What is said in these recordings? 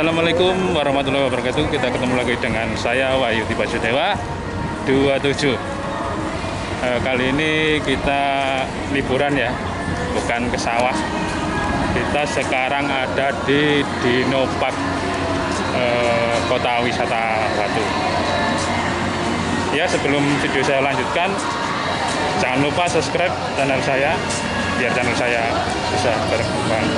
Assalamualaikum warahmatullahi wabarakatuh. Kita ketemu lagi dengan saya Wahyu Basudewa 27. Eh, kali ini kita liburan ya, bukan ke sawah. Kita sekarang ada di Dinopark eh, Kota Wisata Watu. Ya, sebelum video saya lanjutkan, jangan lupa subscribe channel saya biar channel saya bisa berkembang.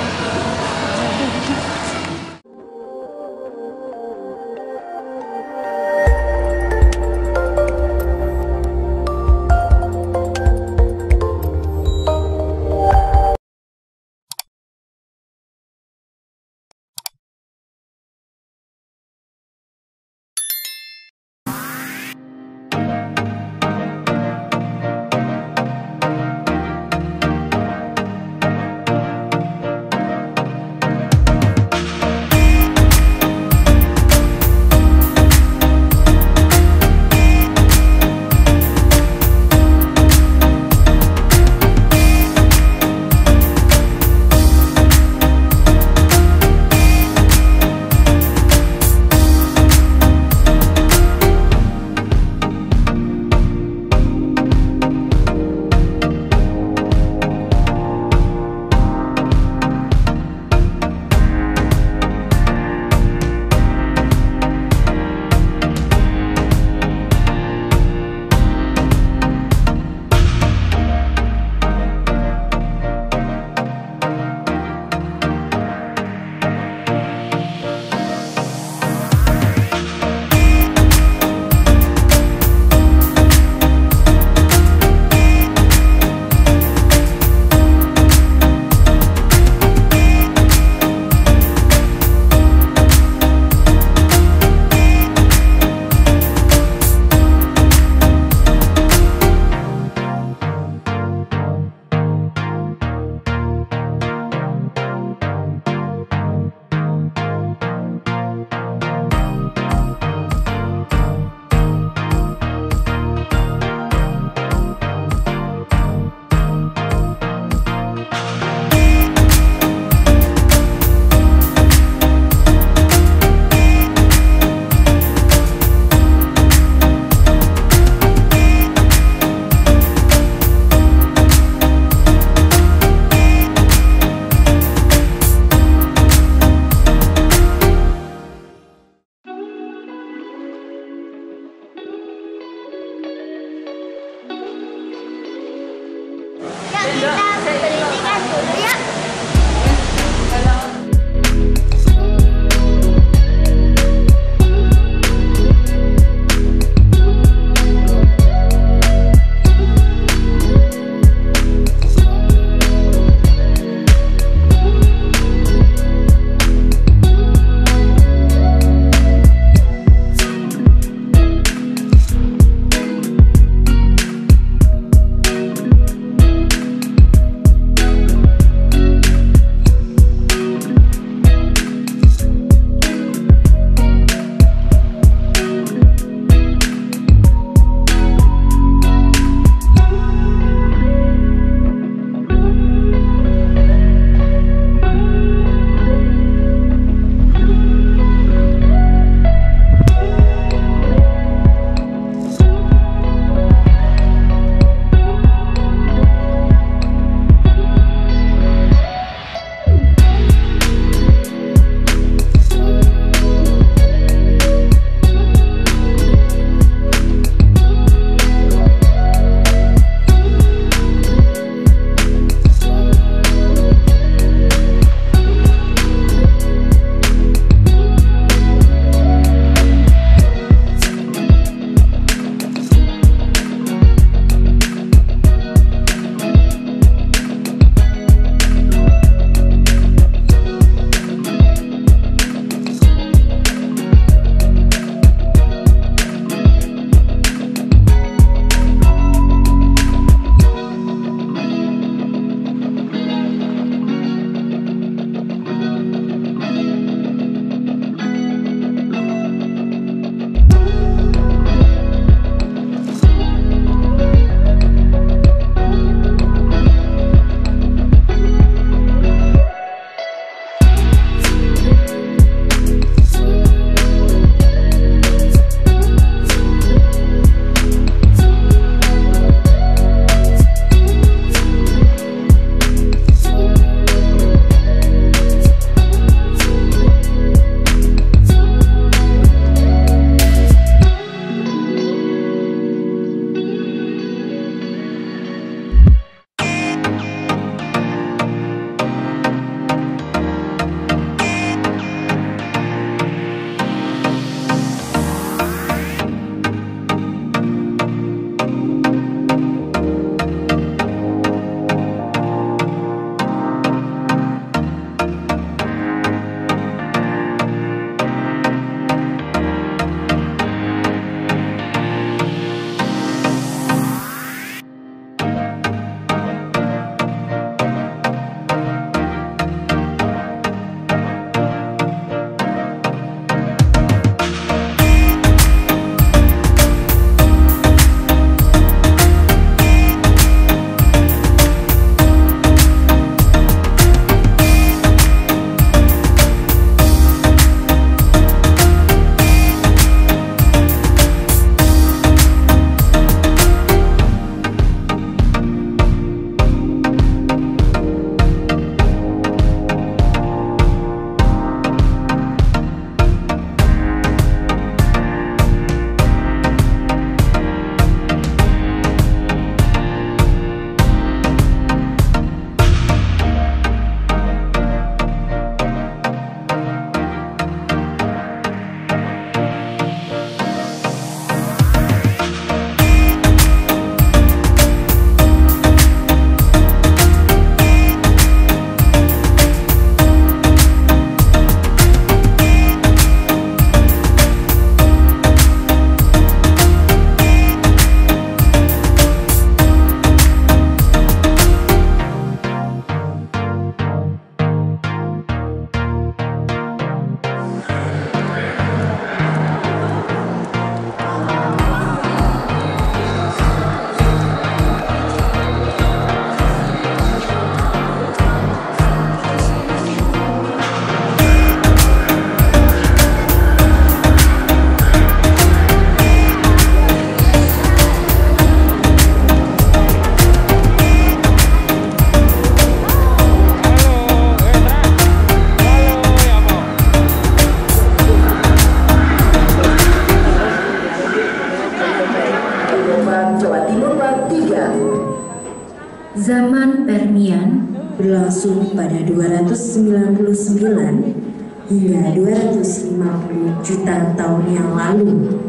Jawa Timur bab 3. Zaman Permian berlangsung pada 299 hingga 250 juta tahun yang lalu.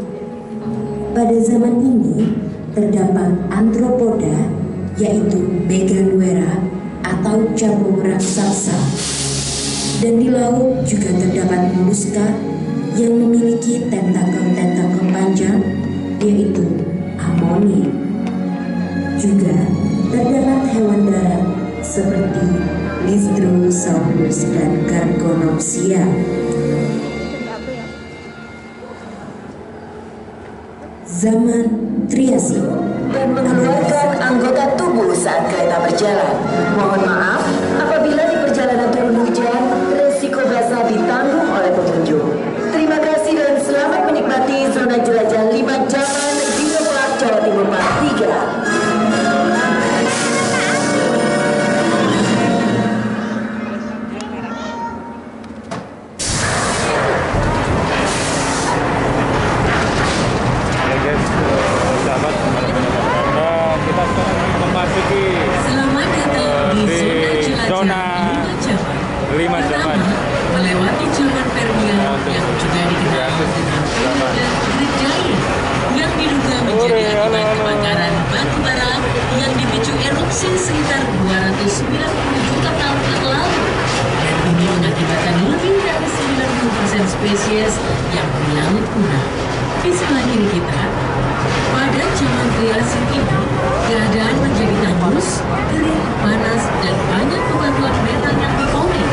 Pada zaman ini terdapat antropoda yaitu Meganuera atau capung raksasa. Dan di laut juga terdapat muska yang memiliki tentakel-tentakel panjang yaitu amoni. Juga terdapat hewan darat seperti Listrosaurus dan Gargonopsia. Zaman Triasik dan mengeluarkan anggota tubuh saat kereta berjalan. Mohon maaf spesies yang hilang punah. Sebelah kiri kita, pada zaman Triasil ini, keadaan menjadi tandus, kering, panas, dan banyak bebatuan metal yang dikomik.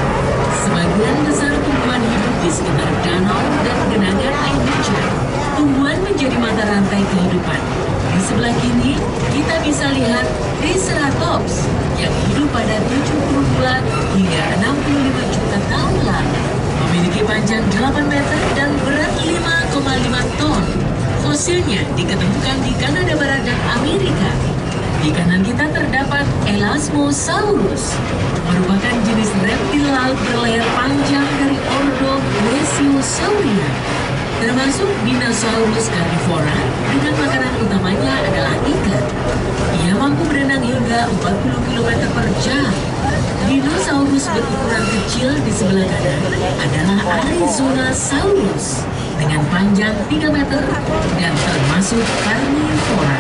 Sebagian besar tumbuhan hidup di sekitar danau dan genangan air hujan. Tumbuhan menjadi mata rantai kehidupan. Di sebelah kiri, kita bisa lihat Triceratops yang hidup pada 72 hingga 65 juta tahun lalu. Panjang 8 meter dan berat 5,5 ton. Fosilnya diketemukan di Kanada Barat dan Amerika. Di kanan kita terdapat Elasmosaurus, merupakan jenis reptil laut berlayar panjang dari ordo Plesiosauria, termasuk dinosaurus carnivora dengan makanan utamanya adalah ikan. Ia mampu berenang hingga 40 km per jam. Dinosaurus berukuran kecil di sebelah kanan adalah Arizonasaurus dengan panjang 3 meter dan termasuk karnivora.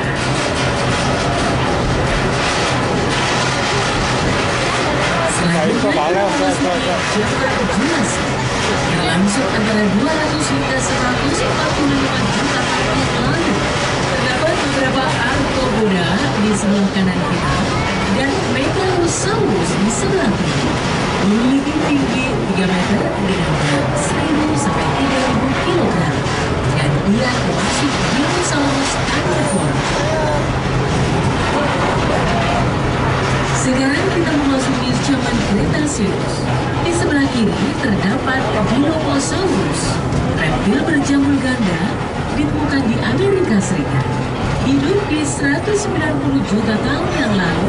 Pak, Pak. Jurassic berlangsung antara 200 hingga 145 juta tahun yang lalu. Terdapat beberapa arthropoda di sebelah kanan kita dan Megalosaurus di sebelah kiri. Memiliki tinggi 3 meter dengan berat 1000 sampai 3000 kg dan ia termasuk dinosaurus carnivora. Sekarang kita memasuki zaman Cretaceous. Di sebelah kiri terdapat Dilophosaurus, reptil berjambul ganda ditemukan di Amerika Serikat. Hidup di 190 juta tahun yang lalu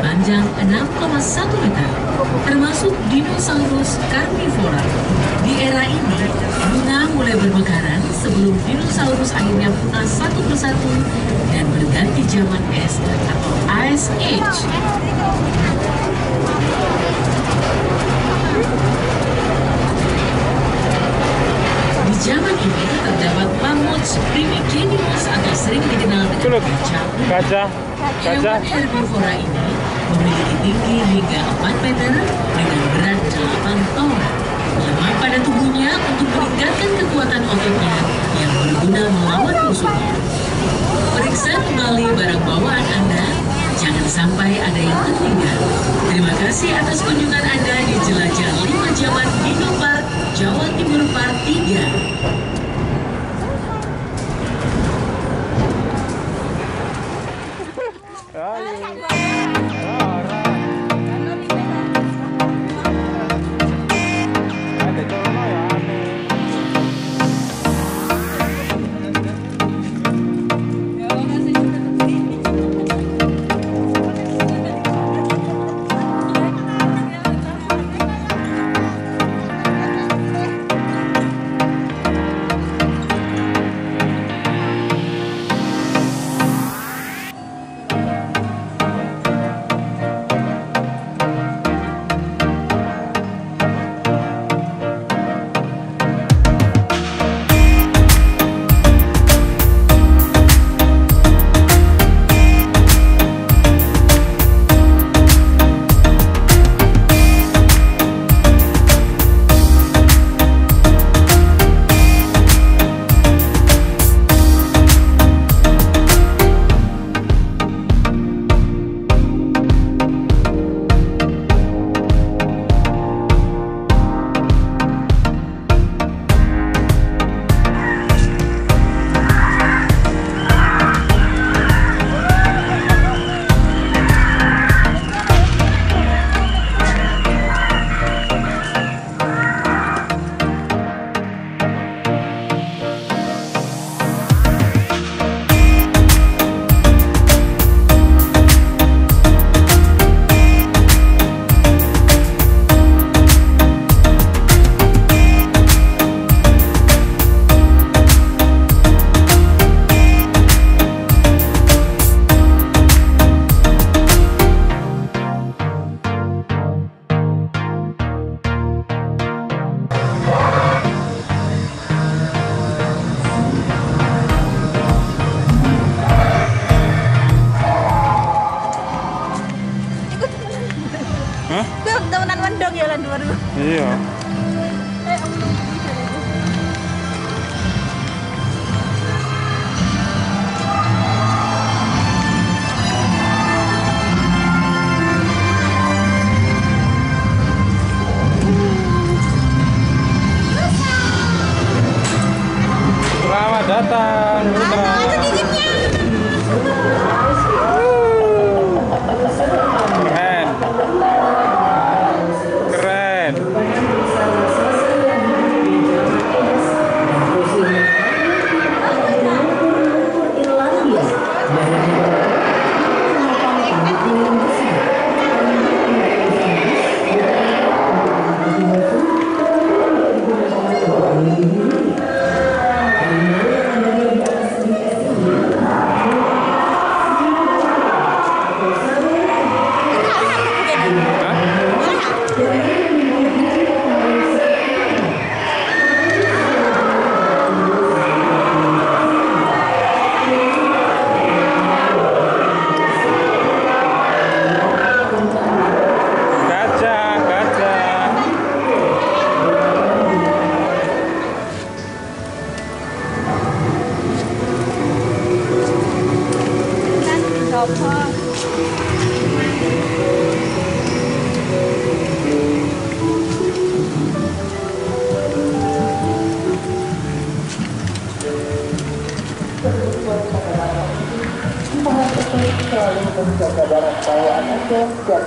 panjang 6,1 meter, termasuk dinosaurus carnivora. Di era ini, bunga mulai bermekaran sebelum dinosaurus akhirnya punah satu persatu dan berganti zaman es atau Ice Age. Zaman ini terdapat mammoth primigenius atau sering dikenal dengan gajah, gajah. Hewan herbivora ini memiliki tinggi hingga 4 meter dengan berat 8 ton. Lemah pada tubuhnya untuk meningkatkan kekuatan ototnya yang berguna melawan musuhnya. Periksa kembali barang bawaan Anda, jangan sampai ada yang tertinggal. Terima kasih atas kunjungan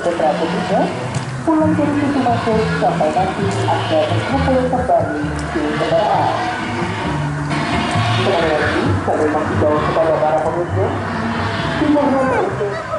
Putra putrinya pulang dari pintu masuk sampai nanti Anda berkumpul kembali di kendaraan. Sekali lagi, kami masih kepada para pengunjung. Dimohon untuk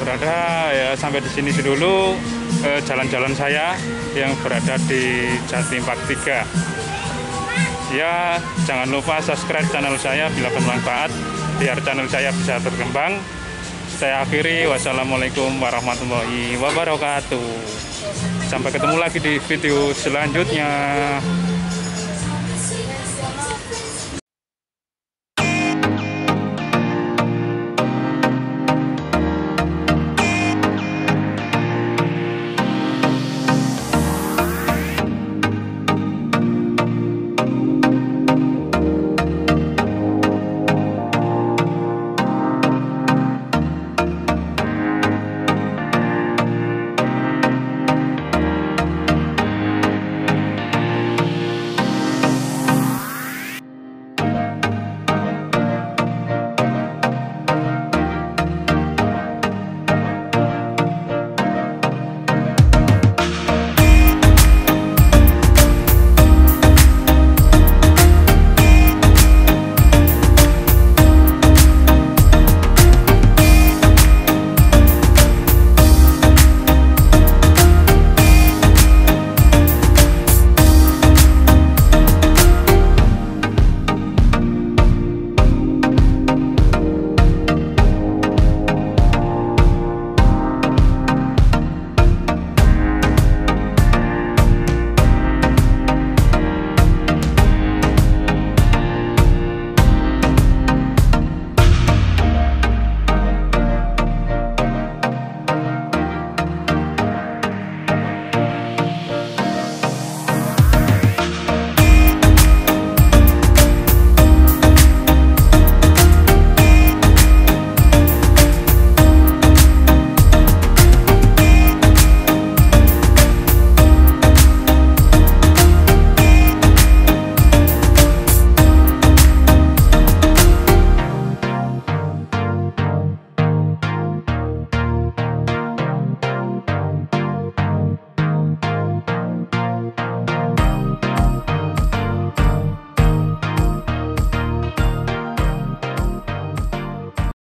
berada ya sampai di sini dulu eh, jalan-jalan saya yang berada di Jatim Park 3 ya jangan lupa subscribe channel saya bila bermanfaat biar channel saya bisa berkembang. Saya akhiri wassalamualaikum warahmatullahi wabarakatuh. Sampai ketemu lagi di video selanjutnya